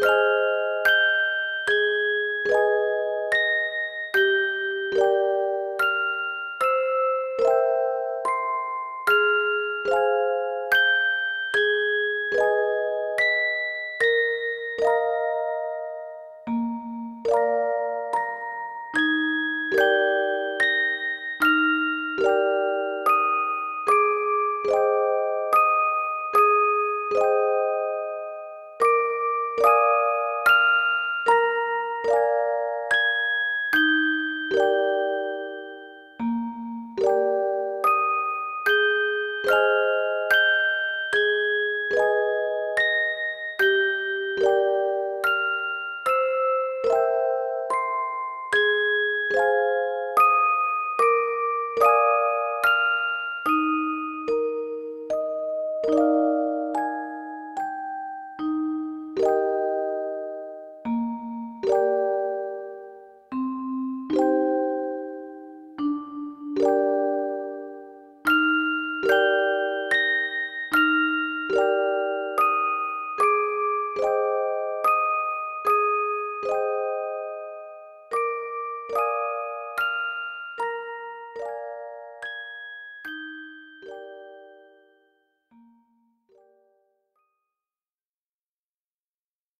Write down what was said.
you